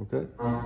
Okay? Yeah.